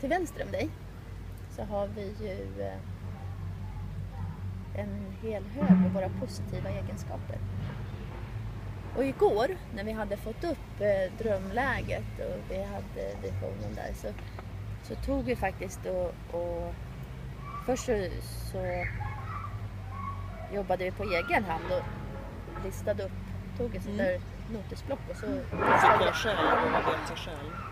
till vänster om dig så har vi ju eh, en hel hög med våra positiva egenskaper. Och igår när vi hade fått upp eh, drömläget och vi hade visionen där så, så tog vi faktiskt och, och först så, så jobbade vi på egen hand och listade upp, tog ett sånt där notisblock och så Tycker jag själv,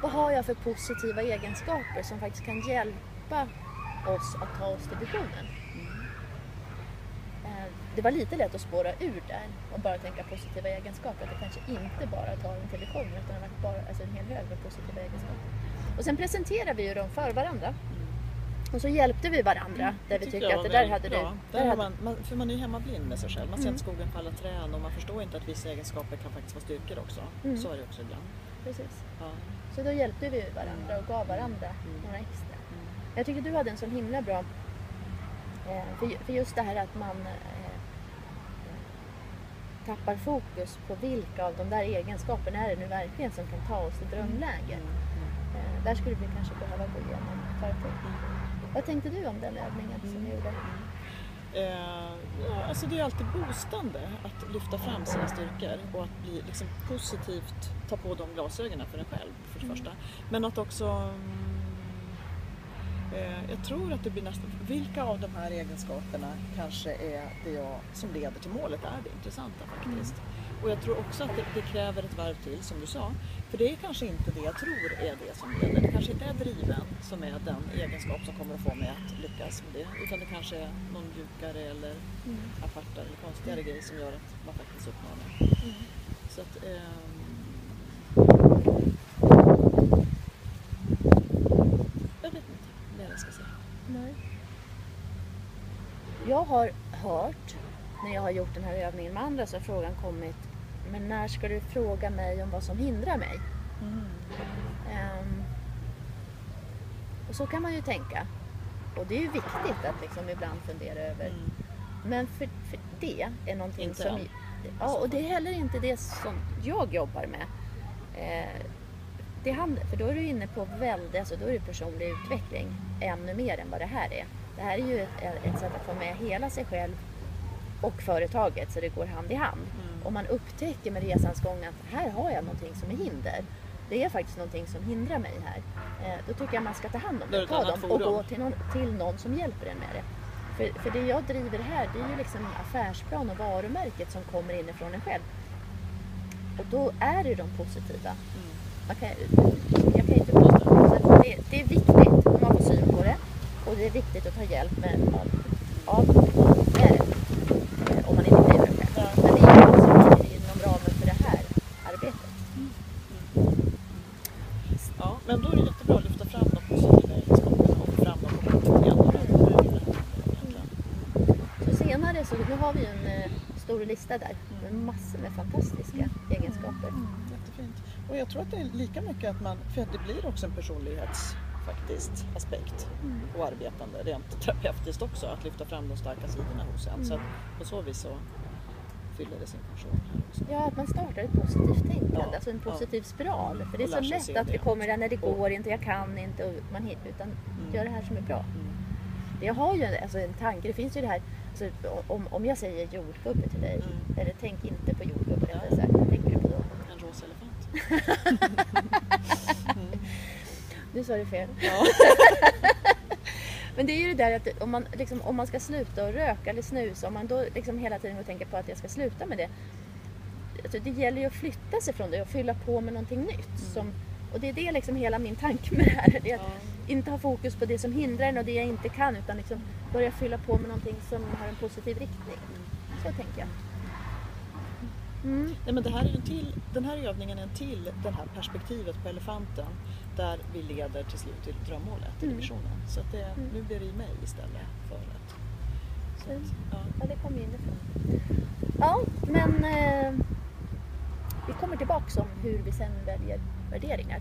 vad har jag för positiva egenskaper som faktiskt kan hjälpa oss att ta oss till visionen? Eh, Det var lite lätt att spåra ur där och bara tänka positiva egenskaper. Att det kanske inte bara tar en till visionen utan det bara alltså en hel hög med positiva egenskaper. Och sen presenterade vi ju dem för varandra. Och så hjälpte vi varandra där vi jag att det där hade du... bra. Där Där hade, man, man, för man är ju hemmablind med sig själv. Man ser inte skogen för alla träd och man förstår inte att vissa egenskaper kan faktiskt vara styrkor också. Mm. Så är det också ibland. precis. Ja. Så då hjälpte vi varandra och gav varandra några extra. Jag tycker du hade en sån himla bra... Eh, för, ju- för just det här att man eh, tappar fokus på vilka av de där egenskaperna är det nu verkligen som kan ta oss till drömläget. Eh, där skulle vi kanske behöva gå igenom förtur. Vad tänkte du om den övningen som vi gjorde? Eh, ja, alltså det är alltid boostande att lyfta fram sina styrkor och att bli liksom positivt, ta på de glasögonen för en själv för det första. Men att också mm, jag tror att det blir nästan, vilka av de här egenskaperna kanske är det jag, som leder till målet är det intressanta faktiskt. Och jag tror också att det, det kräver ett varv till som du sa. För det är kanske inte det jag tror är det som leder. Det kanske inte är driven som är den egenskap som kommer att få mig att lyckas med det. Utan det kanske är någon mjukare eller apartare eller konstigare grej som gör att man faktiskt uppnår det. Så att, ehm, jag vet inte vad jag ska säga. Nej. Jag har hört när jag har gjort den här övningen med andra så har frågan kommit men när ska du fråga mig om vad som hindrar mig? Ehm, och så kan man ju tänka. Och det är ju viktigt att liksom ibland fundera över. Men för, för det är någonting Inte som... allt. Ja, och det är heller inte det som jag jobbar med. Eh, det handlar, för då är du inne på väldigt, alltså då är det personlig utveckling ännu mer än vad det här är. Det här är ju ett, sätt att få med hela sig själv och företaget så det går hand i hand. Om man upptäcker med resans gång att här har jag någonting som är hinder. Det är faktiskt någonting som hindrar mig här. Eh, då tycker jag man ska ta hand om det, ta dem och gå till någon, till någon som hjälper en med det. För, för det jag driver här det är ju liksom affärsplan och varumärket som kommer inifrån en själv. Och då är det ju de positiva. Man kan, jag kan inte påstå. Så det, det är viktigt om man får syn på det. Och det är viktigt att ta hjälp med, av, av det. Eh, Om man inte driver själv. Men det är också inom ramen för det här arbetet. Ja, men då är det jättebra att lyfta fram de positiva egenskaperna och få fram dem på kompetensen. Så senare så nu har vi ju en eh, stor lista där med massor med fantastiska egenskaper. Jättefint. Och jag tror att det är lika mycket att man, för att det blir också en personlighets faktiskt aspekt och arbetande rent terapeutiskt också att lyfta fram de starka sidorna hos en. Så att på så vis så fyller det sin funktion här också. Ja, att man startar ett positivt tänkande, Ja, alltså en ja. positiv spiral. För det är så lätt att vi det. kommer där när det går inte, jag kan inte, och man, hit- utan Mm. gör det här som är bra. Jag har ju en, alltså en tanke, det finns ju det här, alltså, om, om jag säger jordgubbe till dig, Mm. eller tänk inte på jordgubbe, Ja. sagt, vad tänker du på då? En rosa elefant. Nu sa du fel. Ja. Men det är ju det där att om man, liksom, om man ska sluta att röka eller snusa, om man då liksom hela tiden och tänker på att jag ska sluta med det. Alltså det gäller ju att flytta sig från det och fylla på med någonting nytt. Som, och det är det liksom hela min tanke med det här. Det är att Ja. inte ha fokus på det som hindrar en och det jag inte kan utan liksom börja fylla på med någonting som har en positiv riktning. Så tänker jag. Mm. Nej, men det här är en till, den här övningen är en till det här perspektivet på elefanten där vi leder till slut till drömmålet, Mm. visionen. Så att det, nu blir det i mig istället för att... Så att ja. Ja, det kommer inifrån. Ja, men eh, vi kommer tillbaks om hur vi sen väljer värderingar.